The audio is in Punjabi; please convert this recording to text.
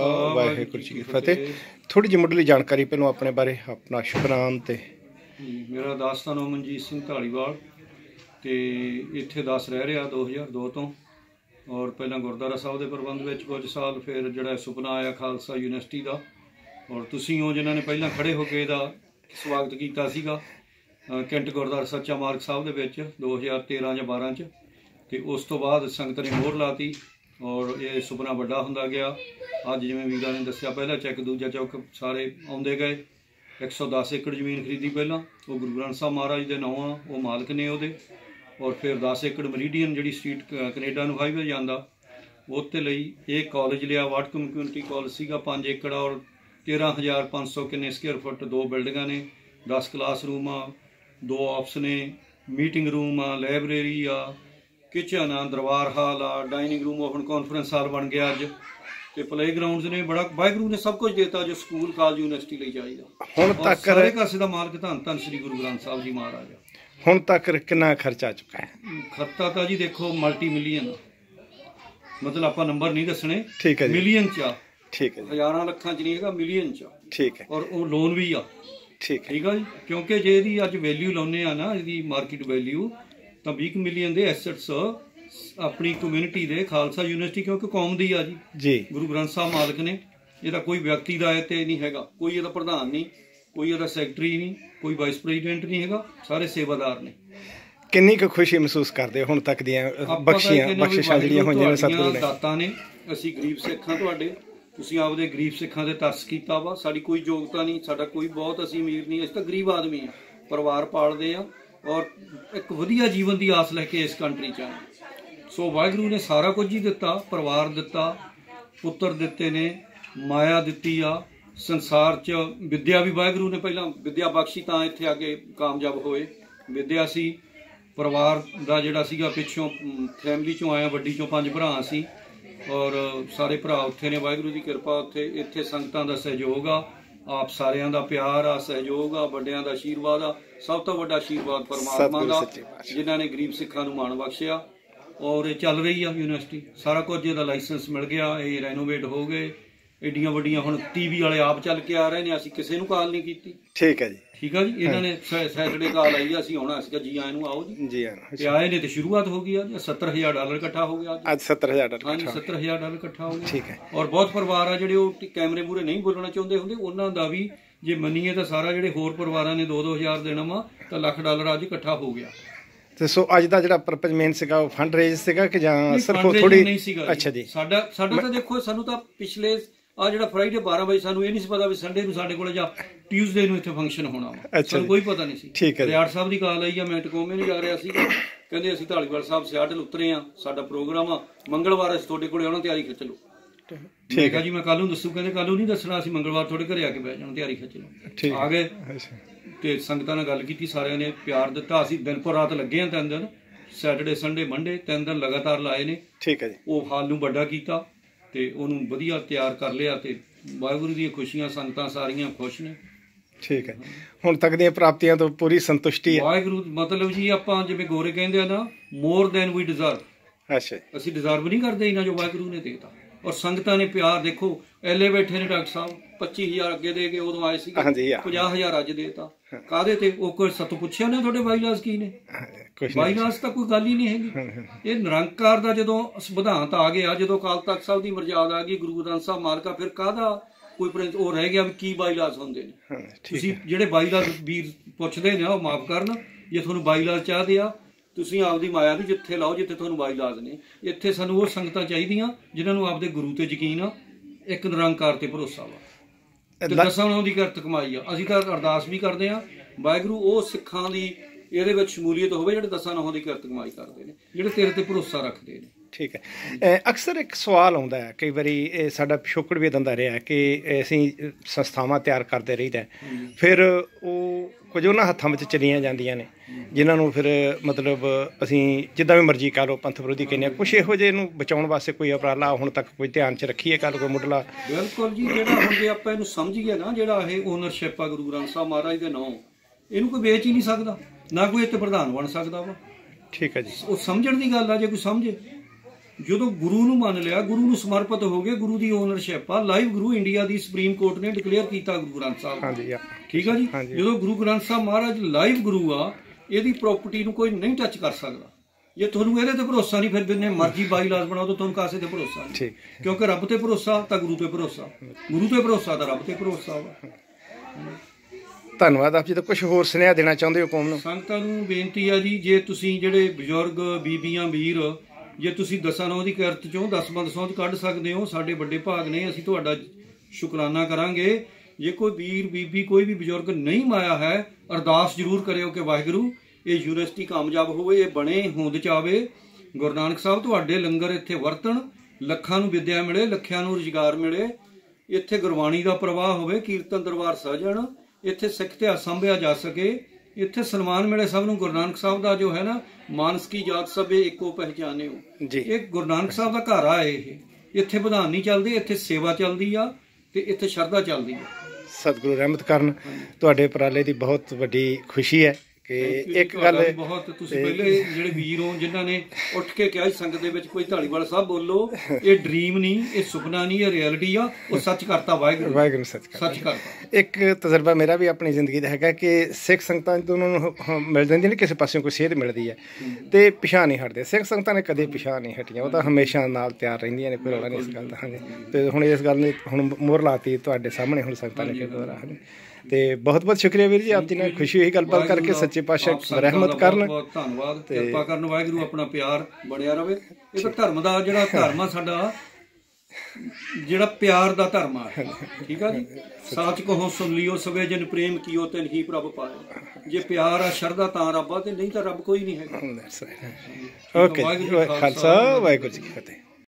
ਵਾਹਿਗੁਰੂ ਜੀ ਕੀ ਫਤਿਹ। ਥੋੜੀ ਜਿਹੀ ਮੁੱਢਲੀ ਜਾਣਕਾਰੀ ਪਹਿਲਾਂ ਆਪਣੇ ਬਾਰੇ ਆਪਣਾ ਸ਼ੁਭ ਨਾਮ ਤੇ ਮੇਰਾ ਦਾਸ ਦਾ ਨਾਮ ਮਨਜੀਤ ਸਿੰਘ ਢਾਲੀਵਾਲ ਤੇ ਇੱਥੇ ਦਾਸ ਰਹਿ ਰਿਹਾ 2002 ਤੋਂ। ਔਰ ਪਹਿਲਾਂ ਗੁਰਦੁਆਰਾ ਸਾਹਿਬ ਦੇ ਪ੍ਰਬੰਧ ਵਿੱਚ ਕੁਝ ਸਾਲ ਫਿਰ ਜਿਹੜਾ ਸੁਪਨਾ ਆਇਆ ਖਾਲਸਾ ਯੂਨੀਵਰਸਿਟੀ ਦਾ। ਔਰ ਤੁਸੀਂ ਉਹ ਜਿਨ੍ਹਾਂ ਨੇ ਪਹਿਲਾਂ ਖੜੇ ਹੋ ਕੇ ਇਹਦਾ ਸਵਾਗਤ ਕੀਤਾ ਸੀਗਾ ਕੈਂਟ ਗੁਰਦੁਆਰਾ ਸੱਚਾ ਮਾਰਗ ਸਾਹਿਬ ਦੇ ਵਿੱਚ 2013 ਜਾਂ 12 ਚ। ਤੇ ਉਸ ਤੋਂ ਬਾਅਦ ਸੰਗਤ ਨੇ ਮੋਹਰ ਲਾਤੀ। ਔਰ ਇਹ ਸੁਪਨਾ ਵੱਡਾ ਹੁੰਦਾ ਗਿਆ। ਅੱਜ ਜਿਵੇਂ ਵੀਰਾਂ ਨੇ ਦੱਸਿਆ, ਪਹਿਲਾ ਚੈੱਕ, ਦੂਜਾ ਚੌਕ ਸਾਰੇ ਆਉਂਦੇ ਗਏ। 110 ਏਕੜ ਜ਼ਮੀਨ ਖਰੀਦੀ ਪਹਿਲਾਂ। ਉਹ ਗੁਰੂ ਗ੍ਰੰਥ ਸਾਹਿਬ ਮਹਾਰਾਜ ਦੇ ਨਾਂ ਆ, ਉਹ ਮਾਲਕ ਨੇ ਉਹਦੇ। ਔਰ ਫਿਰ 10 ਏਕੜ ਮਰੀਡੀਅਨ ਜਿਹੜੀ ਸਟਰੀਟ ਕ- ਕੈਨੇਡਾ ਨੂੰ ਹਾਈਵੇ ਜਾਂਦਾ। ਉਹਤੇ ਲਈ ਇਹ ਕਾਲਜ ਲਿਆ, ਵਾਟ ਕਮਿਊਨਿਟੀ ਕਾਲਜ ਸੀਗਾ 5 ਏਕੜ ਔਰ 13500 ਕਿੰਨੇ ਸਕੁਅਰ ਫੁੱਟ ਦੋ ਬਿਲਡਿੰਗਾਂ ਨੇ 10 ਕਲਾਸ ਰੂਮ ਆ, ਦੋ ਆਫਿਸ ਨੇ ਮੀਟਿੰਗ ਰੂਮ ਆ ਲਾਇਬ੍ਰੇਰੀ ਆ ਕਿਚਨ ਆ ਦਰਬਾਰ ਹਾਲ ਆ dining room open conference hall ਬਣ ਗਿਆ ਅੱਜ। ਤੇ ਪਲੇਗਰਾਉਂਡਸ ਨੇ ਬੜਾ ਵਾਹਿਗੁਰੂ ਨੇ ਸਭ ਕੁਝ ਦਿੱਤਾ ਜੋ ਸਕੂਲ ਕਾਲਜ ਯੂਨੀਵਰਸਿਟੀ ਲਈ ਚਾਹੀਦਾ। ਹੁਣ ਤੱਕ ਸਾਰੇ ਕਾਸੇ ਦਾ ਮਾਲਕ ਧੰਨ ਧੰਨ ਸ੍ਰੀ ਗੁਰੂ ਗ੍ਰੰਥ ਸਾਹਿਬ ਜੀ ਮਹਾਰਾਜ। ਆ ਹੁਣ ਤੱਕ ਕਿੰਨਾ ਖਰਚਾ ਆ ਚੁੱਕਾ ਹੈ? ਖਰਚਾ ਤਾਂ ਜੀ ਦੇਖੋ ਮਲਟੀ ਮਿਲੀਅਨ ਮਤਲਬ ਆਪਾਂ ਨੰਬਰ ਨਹੀਂ ਦੱਸਣੇ। ਠੀਕ ਹੈ ਜੀ। ਮਿਲੀਅਨ ਚ ਆ। ਠੀਕ ਹੈ ਜੀ। ਹਜ਼ਾਰਾਂ ਲੱਖਾਂ ਚ ਨਹੀਂ ਹੈਗਾ ਮਿਲੀਅਨ ਚ। ਠੀਕ ਹੈ। ਔਰ ਉਹ ਲੋਨ ਵੀ ਆ। ਠੀਕ ਹੈ। ਠੀਕ ਜੀ? ਕਿਉਂਕਿ ਜੇ ਇਹਦੀ ਅੱਜ ਵੈਲਿਊ ਲਾਉਨੇ ਆ ਨਾ ਇਹਦੀ ਮਾਰਕੀਟ ਵੈਲਿਊ ਤਾਂ 20 ਮਿਲੀਅਨ ਦੇ ਐਸੈਟਸ ਆਪਣੀ ਕਮਿਊਨਿਟੀ ਦੇ ਖਾਲਸਾ ਯੂਨੀਵਰਸਿਟੀ ਕਿਉਂਕਿ ਕੌਮ ਦੀ ਆ ਜੀ। ਜੀ। ਗੁਰੂ ਗ੍ਰੰਥ ਸਾਹਿਬ ਮਾਲਕ ਨੇ। ਇਹਦਾ ਕੋਈ ਵਿਅਕਤੀ ਦਾ ਇਹ ਤੇ ਨਹੀਂ ਹੈਗਾ। ਕੋਈ ਇਹਦਾ ਪ੍ਰਧਾਨ ਨਹੀਂ ਕੋਈ ਇਹਦਾ ਸੈਕਟਰੀ ਨਹੀਂ ਕੋਈ ਵਾਈਸ ਪ੍ਰੈਜ਼ੀਡੈਂਟ ਨਹੀਂ ਹੈਗਾ। ਸਾਰੇ ਸੇਵਾਦਾਰ ਨੇ। ਕਿੰਨੀ ਕੁ ਖੁਸ਼ੀ ਮਹਿਸੂਸ ਕਰਦੇ ਹੋ ਹੁਣ ਤੱਕ ਦੀਆਂ ਬਖਸ਼ੀਆਂ ਹਾਂ ਬਖਸ਼ਿਸ਼ਾਂ ਜਿਹੜੀਆਂ ਹੋਈਆਂ ਨੇ ਸਤਿਗੁਰੂ ਨੇ। ਦਾਤਾਂ ਨੇ। ਅਸੀਂ ਗਰੀਬ ਸਿੱਖਾਂ ਤੁਹਾਡੇ। ਤੁਸੀਂ ਆਪਦੇ ਗਰੀਬ ਸਿੱਖਾਂ ਦੇ ਤਰਸ ਕੀਤਾ ਵਾ। ਸਾਡੀ ਕੋਈ ਯੋਗਤਾ ਨਹੀਂ ਸਾਡਾ ਕੋਈ ਬਹੁਤ ਅਸੀਂ ਅਮੀਰ ਨਹੀਂ। ਅਸੀਂ ਤਾਂ ਗਰੀਬ ਆਦਮੀ ਆ ਪਰਿਵਾਰ ਪਾਲਦੇ ਆ ਔਰ ਇੱਕ ਵਧੀਆ ਜੀਵਨ ਦੀ ਆਸ ਲੈ ਕੇ ਇਸ ਕੰਟਰੀ ਚ ਆਏ। ਸੋ ਵਾਹਿਗੁਰੂ ਨੇ ਸਾਰਾ ਕੁਝ ਹੀ ਦਿੱਤਾ, ਪਰਿਵਾਰ ਦਿੱਤਾ, ਪੁੱਤਰ ਦਿੱਤੇ ਨੇ, ਮਾਇਆ ਦਿੱਤੀ ਆ, ਸੰਸਾਰ ਚ ਵਿਦਿਆ ਵੀ ਵਾਹਿਗੁਰੂ ਨੇ ਪਹਿਲਾਂ ਵਿਦਿਆ ਬਖਸ਼ੀ ਤਾਂ ਇੱਥੇ ਆ ਕੇ ਕਾਮਯਾਬ ਹੋਏ। ਵਿਦਿਆ ਸੀ, ਪਰਿਵਾਰ ਦਾ ਜਿਹੜਾ ਸੀਗਾ ਪਿੱਛੋਂ ਫੈਮਿਲੀ ਚੋਂ ਆਇਆ, ਵੱਡੀ ਚੋਂ ਪੰਜ ਭਰਾ ਸੀ। ਔਰ ਸਾਰੇ ਭਰਾ ਉੱਥੇ ਨੇ, ਵਾਹਿਗੁਰੂ ਦੀ ਕਿਰਪਾ ਉੱਥੇ, ਇੱਥੇ ਸੰਗਤਾਂ ਦਾ ਸਹਿਯੋਗ ਆ। ਆਪ ਸਾਰਿਆਂ ਦਾ ਪਿਆਰ ਆ ਸਹਿਯੋਗ ਆ ਵੱਡਿਆਂ ਦਾ ਆਸ਼ੀਰਵਾਦ ਆ। ਸਭ ਤੋਂ ਵੱਡਾ ਆਸ਼ੀਰਵਾਦ ਪਰਮਾਤਮਾ ਦਾ। ਜਿਨ੍ਹਾਂ ਨੇ ਗਰੀਬ ਸਿੱਖਾਂ ਨੂੰ ਮਾਣ ਬਖਸ਼ਿਆ। ਔਰ ਇਹ ਚੱਲ ਰਹੀ ਆ ਯੂਨੀਵਰਸਿਟੀ। ਸਾਰਾ ਕੁਝ ਇਹਦਾ ਲਾਇਸੈਂਸ ਮਿਲ ਗਿਆ ਇਹ ਰੈਨੋਵੇਟ ਹੋ ਗਏ। ਏਡੀਆਂ ਵੱਡੀਆਂ ਹੁਣ ਟੀਵੀ ਵਾਲੇ ਆਪ ਚੱਲ ਕੇ ਆ ਰਹੇ ਨੇ ਅਸੀਂ ਕਿਸੇ ਨੂੰ ਕਾਲ ਨਹੀਂ ਕੀਤੀ। ਠੀਕ ਹੈ ਜੀ। ਠੀਕ ਆ ਜੀ? ਇਹਨਾਂ ਨੇ ਸੈਟਰਡੇ ਕਾਲ ਆਈ ਅਸੀਂ ਆਉਣਾ ਸੀਗਾ ਜੀ ਆਇਆਂ ਨੂੰ ਆਓ ਜੀ। ਜੀ ਹਾਂ ਤੇ ਆਏ ਨੇ ਤੇ ਸ਼ੁਰੂਆਤ ਹੋ ਗਈ ਆ 70000 ਡਾਲਰ ਇਕੱਠਾ ਹੋ ਗਿਆ ਅੱਜ। ਅੱਜ 70000 ਡਾਲਰ ਹਾਂਜੀ ਇਕੱਠਾ 70000 ਡਾਲਰ ਇਕੱਠਾ ਹੋ ਗਿਆ। ਠੀਕ ਹੈ। ਔਰ ਬਹੁਤ ਪਰਿਵਾਰ ਆ ਜਿਹੜੇ ਉਹ ਕੈਮਰੇ ਮੂਰੇ ਨਹੀਂ ਬੋਲਣਾ ਚਾਹੁੰਦੇ ਹੁੰਦੇ ਉਹਨਾਂ ਦਾ ਵੀ ਜੇ ਮੰਨੀਏ ਤਾਂ ਸਾਰਾ ਜਿਹੜੇ ਹੋਰ ਪਰਿਵਾਰਾਂ ਨੇ 2-2000 ਦੇਣਾ ਵਾ ਤਾਂ ਲੱਖ ਡਾਲਰ ਅੱਜ ਇਕੱਠਾ ਹੋ ਗਿਆ। ਤੇ ਸੋ ਅੱਜ ਦਾ ਜਿਹੜਾ ਪਰਪਸ ਮੇਨ ਸੀਗਾ ਉਹ ਫੰਡ ਰੇਜ਼ ਸੀਗਾ ਕਿ ਜਾਂ ਸਿਰਫ ਥੋੜੀ ਅੱਛਾ ਜੀ। ਸਾਡਾ ਸਾਡਾ ਤਾਂ ਦੇਖੋ ਸਾਨੂੰ ਤਾਂ ਪਿਛਲੇ ਆ ਜਿਹੜਾ ਫਰਾਈਡੇ 12 ਵਜੇ ਸਾਨੂੰ ਇਹ ਨਹੀਂ ਸੀ ਪਤਾ ਵੀ ਸੰਡੇ ਨੂੰ ਸਾਡੇ ਕੋਲ ਜਾਂ ਟਿਊਜ਼ਡੇ ਨੂੰ ਇੱਥੇ ਫੰਕਸ਼ਨ ਹੋਣਾ ਵਾ। ਸਾਨੂੰ ਜੀ। ਕੋਈ ਪਤਾ ਨਹੀਂ ਸੀ। ਠੀਕ ਹੈ ਜੀ। ਰਿਆੜ ਸਾਹਿਬ ਦੀ ਕਾਲ ਆਈ ਆ ਮੈਂ ਟਕੋਮੇ ਨੂੰ ਜਾ ਰਿਹਾ ਸੀ। ਕਹਿੰਦੇ ਅਸੀਂ ਢਾਲੀਵਾਲ ਸਾਹਿਬ ਸਿਆਟਲ ਉਤਰੇ ਆ ਸਾਡਾ ਪ੍ਰੋਗਰਾਮ ਆ। ਮੰਗਲਵਾਰ ਅਸੀਂ ਤੁਹਾਡੇ ਕੋਲੇ ਆਉਣਾ ਤਿਆਰੀ ਖਿੱਚ ਲਓ। ਠੀਕ ਹੈ। ਜੀ ਮੈਂ ਕੱਲ ਨੂੰ ਦੱਸੂ। ਕਹਿੰਦੇ ਕੱਲ ਨੂੰ ਨਹੀਂ ਦੱਸਣਾ ਅਸੀਂ ਮੰਗਲਵਾਰ ਤੁਹਾਡੇ ਘਰੇ ਆ ਕੇ ਬਹਿ ਜਾਣਾ ਤਿਆਰੀ ਖਿੱਚ ਲਓ। ਆ ਗਏ। ਤੇ ਸੰਗਤਾਂ ਨਾਲ ਗੱਲ ਕੀਤੀ ਸਾਰਿਆਂ ਨੇ ਪਿਆਰ ਦਿੱਤਾ। ਅਸੀਂ ਦਿਨ ਪਰ ਰਾਤ ਲੱਗੇ ਆ ਤਿੰਨ ਦਿਨ। ਸੈਟਰਡੇ ਸੰਡੇ ਮੰਡੇ ਤਿੰਨ ਦਿਨ ਲਗਾਤਾਰ ਲਾਏ ਨੇ। ਠੀਕ ਹੈ ਜੀ। ਉਹ ਹਾਲ ਨੂੰ ਵੱਡਾ ਕੀਤਾ। ਤੇ ਉਹਨੂੰ ਵਧੀਆ ਤਿਆਰ ਕਰ ਲਿਆ ਤੇ ਵਾਹਿਗੁਰੂ ਦੀਆਂ ਖੁਸ਼ੀਆਂ ਸੰਗਤਾਂ ਸਾਰੀਆਂ ਖੁਸ਼ ਨੇ। ਠੀਕ ਹੈ। ਹੁਣ ਤੱਕ ਦੀਆਂ ਪ੍ਰਾਪਤੀਆਂ ਤੋਂ ਪੂਰੀ ਸੰਤੁਸ਼ਟੀ ਹੈ। ਵਾਹਿਗੁਰੂ ਮਤਲਬ ਜੀ ਆਪਾਂ ਜਿਵੇਂ ਗੋਰੇ ਕਹਿੰਦੇ ਆ ਨਾ ਮੋਰ ਦੈਨ ਵੀ ਡਿਜ਼ਰਵ ਅੱਛਾ ਅਸੀਂ ਡਿਜ਼ਰਵ ਨਹੀਂ ਕਰਦੇ ਇਹਨਾਂ ਜੋ ਵਾਹਿਗੁਰੂ ਨੇ ਦੇਤਾ। ਔਰ ਸੰਗਤਾਂ ਨੇ ਪਿਆਰ ਦੇਖੋ ਐਲੇ ਬੈਠੇ ਨੇ ਡਾਕਟਰ ਸਾਹਿਬ 25000 ਅੱਗੇ ਦੇ ਕੇ ਉਦੋਂ ਆਏ ਸੀ ਹਾਂਜੀ ਆ 50000 ਅੱਜ ਦੇਤਾ। ਕਾਦੇ ਤੇ? ਉਹ ਕੋਈ ਸਤੋਂ ਪੁੱਛਿਆ ਨਾ ਤੁਹਾਡੇ ਬਾਈਲਾਸ ਕੀ ਨੇ? ਬਾਈਲਾਸ ਤਾਂ ਕੋਈ ਗੱਲ ਹੀ ਨਹੀਂ ਹੈਗੀ। ਇਹ ਨਿਰੰਕਾਰ ਦਾ ਜਦੋਂ ਸੰਵਿਧਾਨ ਆ ਗਿਆ ਜਦੋਂ ਅਕਾਲ ਤਖਤ ਸਾਹਿਬ ਦੀ ਮਰਜ਼ਾਦਾ ਆ ਗਈ ਗੁਰੂ ਗ੍ਰੰਥ ਸਾਹਿਬ ਮਾਲਕਾ ਫਿਰ ਕਾਹਦਾ ਕੋਈ ਪ੍ਰਿੰਸ ਉਹ ਰਹਿ ਗਿਆ ਵੀ ਕੀ ਬਾਈਲਾਸ ਹੁੰਦੇ ਨੇ? ਤੁਸੀਂ ਜਿਹੜੇ ਬਾਈਲਾਸ ਵੀਰ ਪੁੱਛਦੇ ਨੇ ਉਹ ਮਾਫ ਕਰਨ। ਜੇ ਤੁਹਾਨੂੰ ਬਾਈਲਾਸ ਚਾਹਦੇ ਆ ਤੁਸੀਂ ਆਪਦੀ ਮਾਇਆ ਨੂੰ ਜਿੱਥੇ ਲਾਓ ਜਿੱਥੇ ਤੁਹਾਨੂੰ ਬਾਈਲਾਸ ਨੇ। ਇੱਥੇ ਸਾਨੂੰ ਉਹ ਸੰਗਤਾਂ ਚਾਹੀਦੀਆਂ ਜਿਨ੍ਹਾਂ ਨੂੰ ਆਪਦੇ ਗੁਰੂ ਤੇ ਯਕੀਨ ਆ। ਇੱਕ ਨਿਰੰਕਾਰ ਤੇ ਭਰੋਸਾ ਵਾ। ਤੇ ਦਸਾਂ ਉਹਨਾਂ ਦੀ ਕਰਤ ਕਮਾਈ ਆ। ਅਸੀਂ ਤਾਂ ਅਰਦਾਸ ਵੀ ਕਰਦੇ ਆ ਵਾਹਿਗੁਰੂ ਉਹ ਸਿੱਖਾਂ ਦੀ ਇਹਦੇ ਵਿੱਚ ਸ਼ਮੂਲੀਅਤ ਹੋਵੇ ਜਿਹੜੇ ਦਸਾਂ ਨੌਹਾਂ ਦੀ ਕਰਤ ਕਮਾਈ ਕਰਦੇ ਨੇ ਜਿਹੜੇ ਤੇਰੇ ਤੇ ਭਰੋਸਾ ਰੱਖਦੇ ਨੇ। ਠੀਕ ਹੈ। ਅਕਸਰ ਇੱਕ ਸਵਾਲ ਆਉਂਦਾ ਹੈ ਕਈ ਵਾਰੀ ਇਹ ਸਾਡਾ ਪਿਛੋਕੜ ਵੀ ਦੰਦਾ ਰਿਹਾ ਕਿ ਅਸੀਂ ਸੰਸਥਾਵਾਂ ਤਿਆਰ ਕਰਦੇ ਰਹੀਦਾ। ਫਿਰ ਉਹ ਕੁਝ ਉਹਨਾਂ ਹੱਥਾਂ ਵਿੱਚ ਚਲੀਆਂ ਜਾਂਦੀਆਂ ਨੇ। ਜਿਨ੍ਹਾਂ ਨੂੰ ਫਿਰ ਮਤਲਬ ਅਸੀਂ ਜਿੱਦਾਂ ਵੀ ਮਰਜ਼ੀ ਕਹ ਲਓ ਪੰਥ ਵਿਰੋਧੀ ਕਹਿੰਦੇ ਆ ਕੁਝ ਇਹੋ ਜਿਹੇ ਨੂੰ ਬਚਾਉਣ ਵਾਸਤੇ ਕੋਈ ਉਪਰਾਲਾ ਹੁਣ ਤੱਕ ਕੋਈ ਧਿਆਨ 'ਚ ਰੱਖੀਏ ਕੱਲ ਕੋਈ ਮੁੱਢਲਾ? ਬਿਲਕੁਲ ਜੀ ਜਿਹੜਾ ਹੁਣ ਜੇ ਆਪਾਂ ਇਹਨੂੰ ਸਮਝੀਏ ਨਾ ਜਿਹੜਾ ਇਹ ਓਨਰਸ਼ਿਪ ਆ ਗੁਰੂ ਗ੍ਰੰਥ ਸਾਹਿਬ ਮਹਾਰਾਜ ਦੇ ਨਾਂ ਇਹਨੂੰ ਕੋਈ ਵੇਚ ਹੀ ਨਹੀਂ ਸਕਦਾ ਨਾ ਕੋਈ ਇੱਥੇ ਪ੍ਰਧਾਨ ਬਣ ਸਕਦਾ ਵਾ। ਠੀਕ ਹੈ ਜੀ। ਉਹ ਸਮਝਣ ਦੀ ਗੱਲ ਆ ਜੇ ਕੋਈ ਸਮਝੇ। ਜਦੋਂ ਗੁਰੂ ਨੂੰ ਮੰਨ ਲਿਆ ਗੁਰੂ ਨੂੰ ਸਮਰਪਿਤ ਹੋ ਗਏ ਗੁਰੂ ਦੀ ਓਨਰਸ਼ਿਪ ਆ ਲਾਈਵ ਗੁਰੂ ਇੰਡੀਆ ਦੀ ਸੁਪਰੀਮ ਕੋਰਟ ਨੇ ਡਿਕਲੇਅਰ ਕੀਤਾ ਗੁਰੂ ਗ੍ਰੰਥ ਸਾਹਿਬ ਹਾਂਜੀ ਆ ਠੀਕ ਆ ਜੀ। ਜਦੋਂ ਗੁਰੂ ਗ੍ਰੰਥ ਸਾਹਿਬ ਮਹਾਰਾਜ ਲਾਈਵ ਗੁਰੂ ਆ ਇਹਦੀ ਪ੍ਰਾਪਰਟੀ ਨੂੰ ਕੋਈ ਨਹੀਂ ਟੱਚ ਕਰ ਸਕਦਾ। ਜੇ ਤੁਹਾਨੂੰ ਇਹਦੇ ਤੇ ਭਰੋਸਾ ਨਹੀਂ ਫਿਰ ਜਿੰਨੇ ਮਰਜ਼ੀ ਬਾਈ ਲਾਜ਼ ਬਣਾਓ ਤਾਂ ਤੁਹਾਨੂੰ ਕਾਸੇ ਤੇ ਭਰੋਸਾ ਨਹੀਂ। ਕਿਉਂਕਿ ਰੱਬ ਤੇ ਭਰੋਸਾ ਤਾਂ ਗੁਰੂ ਤੇ ਭਰੋਸਾ। ਗੁਰੂ ਤੇ ਭਰੋਸਾ ਤਾਂ ਰੱਬ ਤੇ ਭਰੋਸਾ ਵਾ। ਧੰਨਵਾਦ ਆਪ ਜੀ ਦਾ ਕੁਝ ਹੋਰ ਸੁਨੇਹਾ ਦੇਣਾ ਚਾਹੁੰਦੇ ਹੋ ਕੌਮ ਨੂੰ? ਸੰਗਤਾਂ ਨੂੰ ਬੇਨਤੀ ਆ ਜੀ ਜੇ ਤੁਸੀਂ ਜਿਹੜੇ ਬਜ਼ੁਰਗ ਬੀਬੀਆਂ ਵੀਰ ਜੇ ਤੁਸੀਂ ਦਸਾਂ ਨੌ ਦੀ ਕਿਰਤ ਚੋਂ 10 ਬੰਦ ਸੌਂਦ ਕੱਢ ਸਕਦੇ ਹੋ ਸਾਡੇ ਵੱਡੇ ਭਾਗ ਨੇ ਅਸੀਂ ਤੁਹਾਡਾ ਸ਼ੁਕਰਾਨਾ ਕਰਾਂਗੇ। ਜੇ ਕੋਈ ਵੀਰ ਬੀਬੀ ਕੋਈ ਵੀ ਬਜ਼ੁਰਗ ਨਹੀਂ ਮਾਇਆ ਹੈ ਅਰਦਾਸ ਜ਼ਰੂਰ ਕਰਿਓ ਕਿ ਵਾਹਿਗੁਰੂ ਇਹ ਯੂਨੀਵਰਸਿਟੀ ਕਾਮਯਾਬ ਹੋਵੇ ਇਹ ਬਣੇ ਹੋਂਦ ਚ ਆਵੇ। ਗੁਰੂ ਨਾਨਕ ਸਾਹਿਬ ਤੁਹਾਡੇ ਲੰਗਰ ਇੱਥੇ ਵਰਤਣ ਲੱਖਾਂ ਨੂੰ ਵਿਦਿਆ ਮਿਲੇ ਲੱਖਾਂ ਨੂੰ ਰੁਜ਼ਗਾਰ ਮਿਲੇ। ਇੱਥੇ ਗੁਰਬਾਣੀ ਦਾ ਪ੍ਰਵਾਹ ਹੋਵੇ ਕੀਰਤਨ ਦਰਬਾਰ ਸਜਣ ਇੱਥੇ ਸਿੱਖ ਇਤਿਹਾਸ ਸੰਭਿਆ ਜਾ ਸਕੇ। ਇੱਥੇ ਸਨਮਾਨ ਮਿਲੇ ਸਭ ਨੂੰ ਗੁਰੂ ਨਾਨਕ ਸਾਹਿਬ ਦਾ ਜੋ ਹੈ ਨਾ ਮਾਨਸ ਕੀ ਜਾਤ ਸਭੇ ਇੱਕੋ ਪਹਿਚਾਨਿਓ। ਜੀ। ਇਹ ਗੁਰੂ ਨਾਨਕ ਸਾਹਿਬ ਦਾ ਘਰ ਆ ਇਹ। ਇੱਥੇ ਵਿਧਾਨ ਨਹੀਂ ਚੱਲਦੀ ਇੱਥੇ ਸੇਵਾ ਚੱਲਦੀ ਆ ਤੇ ਇੱਥੇ ਸ਼ਰਧਾ ਚੱਲਦੀ ਆ। ਸਤਿਗੁਰੂ ਰਹਿਮਤ ਕਰਨ। ਤੁਹਾਡੇ ਉਪਰਾਲੇ ਦੀ ਬਹੁਤ ਵੱਡੀ ਖੁਸ਼ੀ ਹੈ। ਕਿ ਇੱਕ ਗੱਲ ਬਹੁਤ ਤੁਸੀਂ ਪਹਿਲੇ ਜਿਹੜੇ ਵੀਰ ਹੋ ਜਿਨ੍ਹਾਂ ਨੇ ਉੱਠ ਕੇ ਕਿਹਾ ਸੰਗਤ ਦੇ ਵਿੱਚ ਕੋਈ ਢਾਲੀਵਾਲ ਸਾਹਿਬ ਬੋਲੋ ਇਹ ਡ੍ਰੀਮ ਨਹੀਂ ਇਹ ਸੁਪਨਾ ਨਹੀਂ ਇਹ ਰਿਐਲਿਟੀ ਆ ਉਹ ਸੱਚ ਕਰਤਾ ਵਾਹਿਗੁਰੂ। ਵਾਹਿਗੁਰੂ ਸੱਚ ਕਰ ਸੱਚ ਕਰਤਾ। ਇੱਕ ਤਜਰਬਾ ਮੇਰਾ ਵੀ ਆਪਣੀ ਜ਼ਿੰਦਗੀ ਦਾ ਹੈਗਾ ਕਿ ਸਿੱਖ ਸੰਗਤਾਂ ਤੋਂ ਉਹਨਾਂ ਨੂੰ ਮਿਲ ਜਾਂਦੀ ਨੇ ਕਿਸੇ ਪਾਸਿਓਂ ਕੋਈ ਸੇਧ ਮਿਲਦੀ ਹੈ। ਤੇ ਪਿਛਾਂ ਨਹੀਂ ਹਟਦੇ। ਸਿੱਖ ਸੰਗਤਾਂ ਨੇ ਕਦੇ ਪਿਛਾਂ ਨਹੀਂ ਹਟੀਆਂ। ਉਹ ਤਾਂ ਹਮੇਸ਼ਾ ਨਾਲ ਤਿਆਰ ਰਹਿੰਦੀਆਂ ਨੇ ਕੋਈ ਰੌਲਾ ਨਹੀਂ ਇਸ ਗੱਲ ਦਾ। ਹਾਂਜੀ। ਤੇ ਹੁਣ ਇਸ ਗੱਲ ਨੇ ਹੁਣ ਮੋਹਰ ਲਾਤੀ ਤੁਹਾਡੇ ਸਾਹਮਣੇ ਹੁਣ ਸੰਗਤਾਂ ਨੇ ਕਿਹਾ ਦੁਆਰਾ ਹਾਂਜੀ। ਤੇ ਬਹੁਤ ਬਹੁਤ ਸ਼ੁਕਰੀਆ ਵੀਰ ਜੀ ਆਪ ਜੀ ਨਾਲ ਖੁਸ਼ੀ ਹੋਈ ਗੱਲਬਾਤ ਕਰਕੇ ਵਾਹਿਗੁਰੂ ਸੱਚੇ ਪਾਤਸ਼ਾਹ ਰਹਿਮਤ ਕਰਨ ਬਹੁਤ ਬਹੁਤ ਧੰਨਵਾਦ ਕਿਰਪਾ ਕਰਨ ਵਾਹਿਗੁਰੂ ਆਪਣਾ ਪਿਆਰ ਬਣਿਆ ਰਵੇ। ਇਹ ਤਾਂ ਧਰਮ ਦਾ ਜਿਹੜਾ ਧਰਮ ਆ ਸਾਡਾ ਜਿਹੜਾ ਪਿਆਰ ਦਾ ਧਰਮ ਆ। ਠੀਕ ਆ ਜੀ? ਸਾਚ ਕਹੋ ਸੁਣ ਲਿਓ ਸਵੇ ਜਨ ਪ੍ਰੇਮ ਕੀਓ ਤਿਨ ਹੀ ਪ੍ਰਭ ਪਾਏ। ਜੇ ਪਿਆਰ ਆ ਸ਼ਰਧਾ ਤਾਂ ਰੱਬ ਆ ਤੇ ਨਹੀਂ ਤਾਂ ਰੱਬ ਕੋਈ ਨਹੀਂ ਹੈਗਾ। ਓਕੇ ਖਾਲਸਾ ਵਾਹਿਗੁਰੂ ਜੀ ਕੀ ਫਤਿਹ।